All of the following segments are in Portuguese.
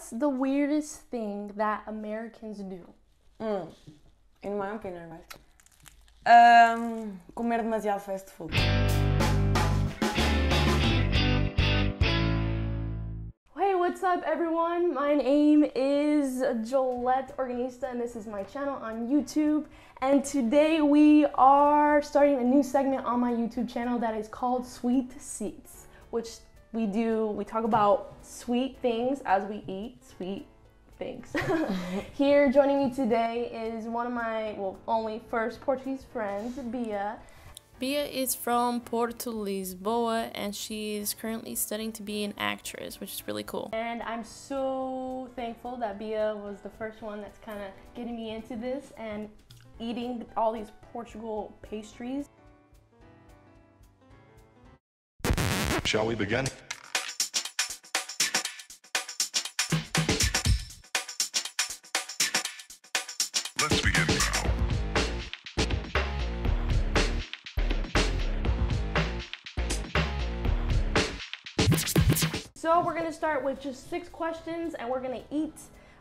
What's the weirdest thing that Americans do? Hum, in my opinion, right? Ahm, comer demasiado fast food. Hey, what's up, everyone? My name is Jolette Organista, and this is my channel on YouTube. And today we are starting a new segment on my YouTube channel that is called Sweet Seats, which we do, we talk about sweet things as we eat sweet things. Here joining me today is one of my, well, only first Portuguese friends, Bia. Bia is from Porto Lisboa and she is currently studying to be an actress, which is really cool. And I'm so thankful that Bia was the first one that's kind of getting me into this and eating all these Portugal pastries. Shall we begin? Let's begin now. So we're gonna start with just six questions and we're gonna eat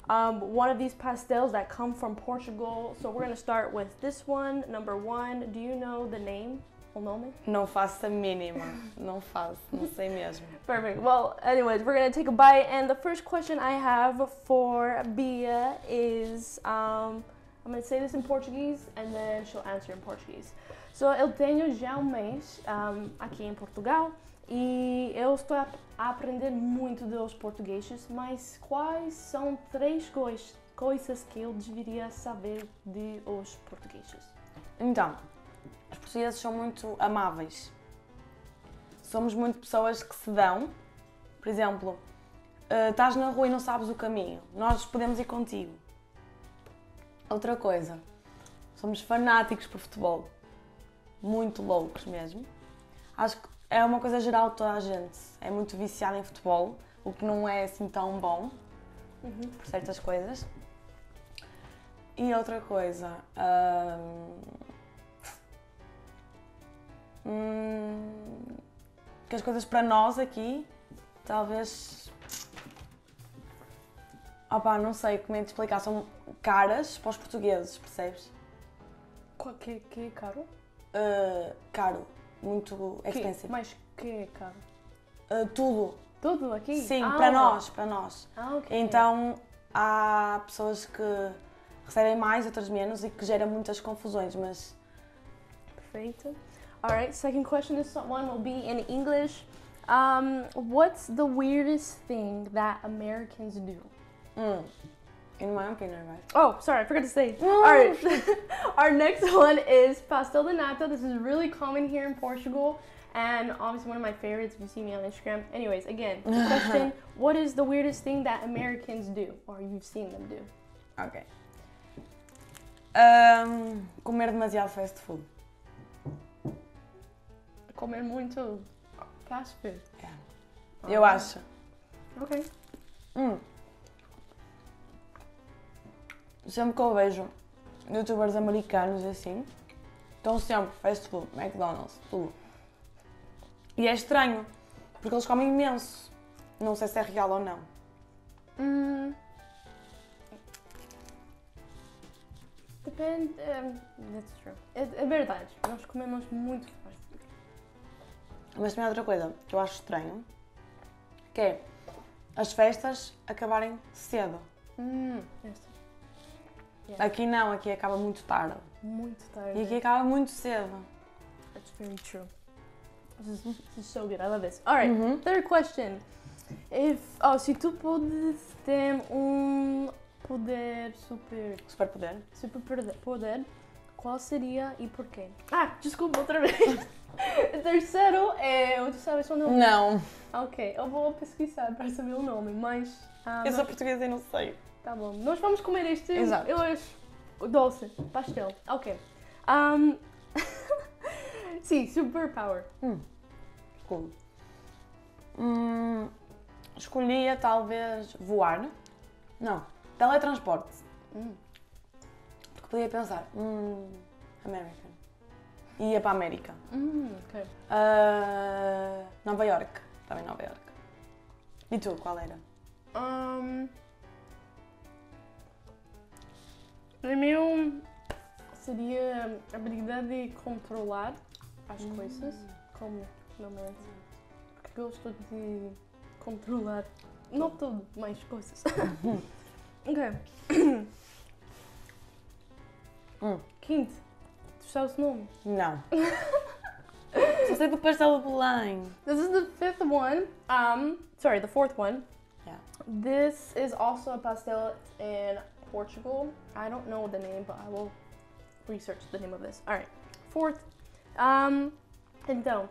um, one of these pastels that come from Portugal. So we're gonna start with this one, number one. Do you know the name? O nome? Não faço a mínima. Não faço, não sei mesmo. Perfect. Well, anyways, we're gonna take a bite, and the first question I have for Bia is um, I'm gonna say this in Portuguese, and then she'll answer in Portuguese. So, eu tenho já um mês um, aqui em Portugal e eu estou a aprender muito dos portugueses, mas quais são três cois- coisas que eu deveria saber de os portugueses? Então, portugueses são muito amáveis. Somos muito pessoas que se dão. Por exemplo, eh, estás na rua e não sabes o caminho. Nós podemos ir contigo. Outra coisa, somos fanáticos por futebol. Muito loucos mesmo. Acho que é uma coisa geral de toda a gente. É muito viciado em futebol, o que não é assim tão bom por certas coisas. E outra coisa. Hum, que as coisas para nós aqui, talvez. Opá, não sei como é de explicar, são caras para os portugueses, percebes? Qual que, que é caro? Uh, caro, muito Que, expensive. mas que é caro? Uh, tudo, Tudo aqui? sim, Ah, para nós, para nós. Ah, ok. Então há pessoas que recebem mais, outras menos e que gera muitas confusões, mas Perfeito. All right, second question. is one will be in English. Um, what's the weirdest thing that Americans do? hum, in my opinion, right? Oh, sorry, I forgot to say. All right, our next one is pastel de nata. This is really common here in Portugal, and obviously one of my favorites if you see me on Instagram. Anyways, again, question: What is the weirdest thing that Americans do, or you've seen them do? Ok. Ahm, comer demasiado fast food. Comer muito fast food. Eu acho. Okay. Hum. Sempre que eu vejo youtubers americanos assim, estão sempre fast food, McDonald's, tudo. E é estranho, porque eles comem imenso. Não sei se é real ou não. Hum. Depende. Um, that's true. É, é verdade. Nós comemos muito. Mas também há outra coisa que eu acho estranho, que é as festas acabarem cedo. Hum. Yes. Aqui não, aqui acaba muito tarde. Muito tarde. E aqui acaba muito cedo. That's very true. This is, this is so good. I love this. All right. Uhum. Third question. If oh, se tu podes ter um poder super Super poder. super poder, poder, qual seria e porquê? Ah, desculpa outra vez. Terceiro é, tu sabes o nome? Não. Ok, eu vou pesquisar para saber o nome, mas. ah, Eu sou nós- portuguesa e não sei. Tá bom. Nós vamos comer este. Exato. Eu acho. Doce. Pastel. Ok. Um... Sim, superpower. Cool. Hum, escolhia talvez voar. Não, teletransporte. Hum. Porque podia pensar, hum, American e ia para a América. Hum, ok. Uh, Nova York. Estava em Nova York. E tu, qual era? Um, para mim seria habilidade de controlar as hum. coisas, como normalmente. Porque gosto de controlar não tudo, mais coisas. ok. hum. Quinto. Tu sabes o nome? Não. Só sei do pastel Belém. This is the fifth one. Um, sorry, the fourth one. Yeah. This is also a pastel in Portugal. I don't know the name, but I will research the name of this. All right. Fourth. Um, então,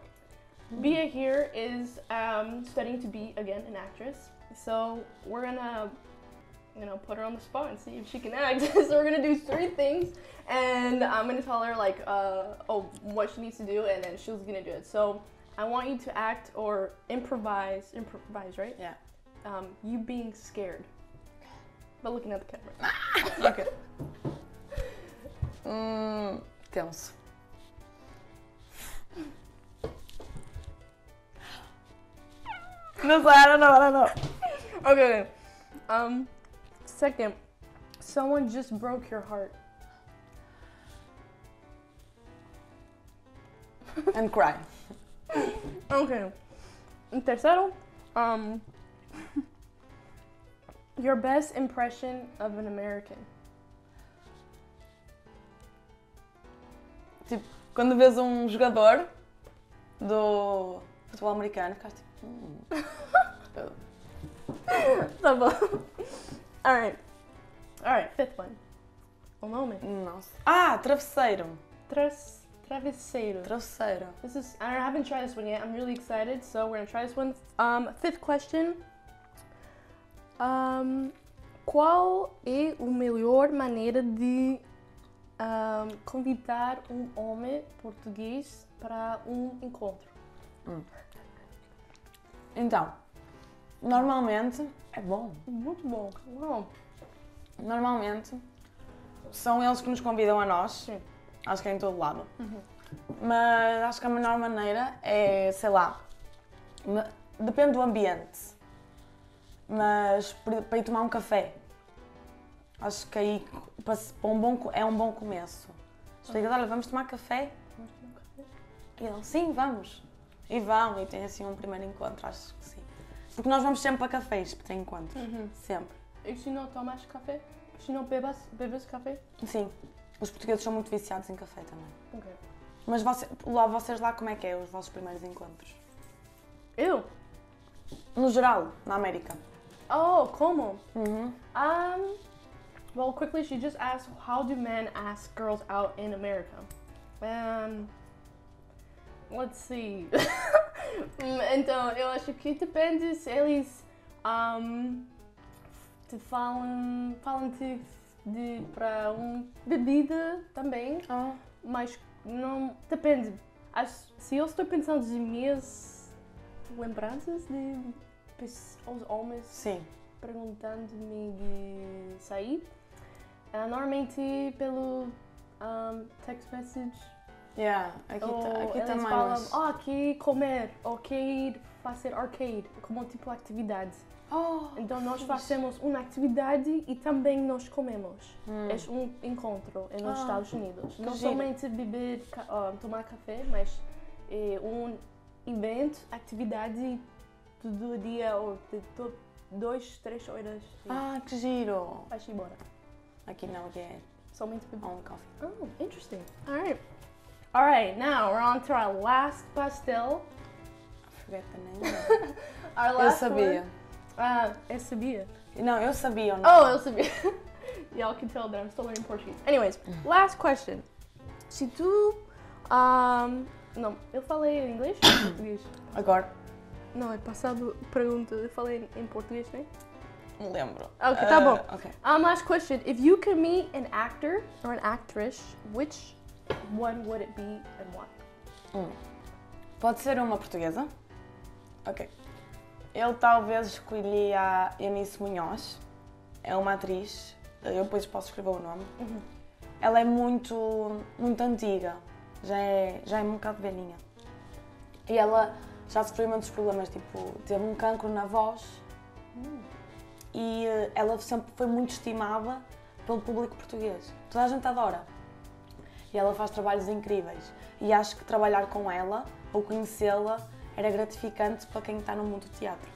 Bia here is um, studying to be again an actress. So we're gonna, you know, put her on the spot and see if she can act. so we're gonna do three things, and I'm gonna tell her like, uh, oh, what she needs to do, and then she's gonna do it. So I want you to act or improvise, improvise, right? Yeah. Um, you being scared, but looking at the camera. okay. Hum, tenso. Não sei, I don't know, I don't know. Okay. Um, second, someone just broke your heart. And cry. Okay. And tercero, um, your best impression of an American. Tipo, quando vês um jogador do futebol americano, ficas tipo. hum. Tá bom. All right. All right. Fifth one. O nome? Nossa. Ah, travesseiro. Tras travesseiro. Travesseiro. This is I haven't tried this one yet. I'm really excited, so we're gonna try this one. Um, fifth question. Um, qual é a melhor maneira de um, convidar um homem português para um encontro? Então, normalmente. É bom. Muito bom. Normalmente são eles que nos convidam a nós. Sim. Acho que é em todo lado. Mas acho que a melhor maneira é, sei lá, depende do ambiente. Mas para ir tomar um café. Acho que aí para um bom, é um bom começo. Explica, olha, vamos tomar café? E eles, sim, vamos. E vão, e tem assim um primeiro encontro, acho que sim. Porque nós vamos sempre para cafés, para ter encontros. Sempre. E se não tomas café? Se não bebas, bebes café? Sim. Os portugueses são muito viciados em café também. Ok. Mas você, lá, vocês lá, como é que é os vossos primeiros encontros? Eu? No geral, na América. Oh, como? Uhum. Um, well, quickly, she just asked, how do men ask girls out in America? Um, let's see. Hum, então, eu acho que depende se eles um, te falam, falam-te de, para uma bebida também, Oh. mas não, depende. Acho, se eu estou pensando de minhas lembranças de os homens Sim. perguntando-me de sair. Ah, normalmente pelo um, text message. Yeah, aqui, ta- aqui eles também. falam, mas- oh, aqui comer, ou aqui ir fazer arcade, como tipo atividade. Oh, Então nós fazemos uma atividade e também nós comemos. Hum. É um encontro nos Ah, Estados Unidos. que Não giro. somente beber, ah, tomar café, mas é um evento, atividade do dia ou de to- dois, três horas. Ah, que giro. Vais embora. Aqui não, aqui é Somente beber. only coffee. Oh, interesting. All right. All right, now we're on to our last pastel. Forget the name. Our eu last sabia. one. Ah, eu sabia. Não, eu sabia não. Oh, eu sabia. Y'all can tell that I'm still learning Portuguese. Anyways, last question. Se tu. Um, não, eu falei em inglês ou em português? Agora, Não, é passado pergunta. Eu falei em português, né? não lembro. Ok, tá Ah, bom. Ok. Um, last question. If you could meet an actor or an actress, which one would it be and why? Pode ser uma portuguesa? Ok. Eu talvez escolhi a Eunice Munhoz. É uma atriz. Eu depois posso escrever o nome. Ela é muito, muito antiga. Já é, já é um bocado velhinha. E ela já sofreu muitos problemas. Tipo, teve um cancro na voz. E eh, ela sempre foi muito estimada pelo público português. Toda a gente adora. E ela faz trabalhos incríveis. E acho que trabalhar com ela ou conhecê-la era gratificante para quem está no mundo do teatro.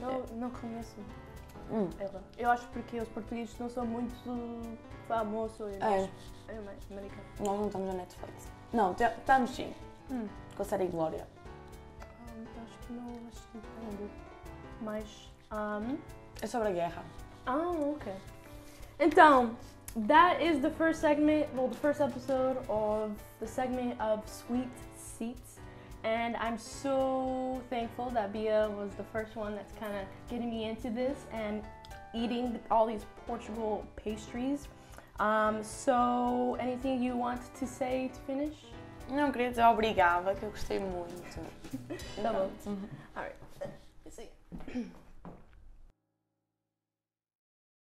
Eu não conheço Hum. ela. Eu acho porque os portugueses não são muito famosos É. é mais americano. Nós não estamos na Netflix. Não, estamos sim. Hum. Com a série Glória. Ah, acho que não assisti. Mas. Um, É sobre a guerra. ah, ok. Então, that is the first segment, well, the first episode of the segment of Sweet Seats. And I'm so thankful that Bia was the first one that's kind of getting me into this and eating all these Portugal pastries. Um, so, anything you want to say to finish? Não queria dizer obrigada, que eu gostei muito. Tá bom. Uhum. All right.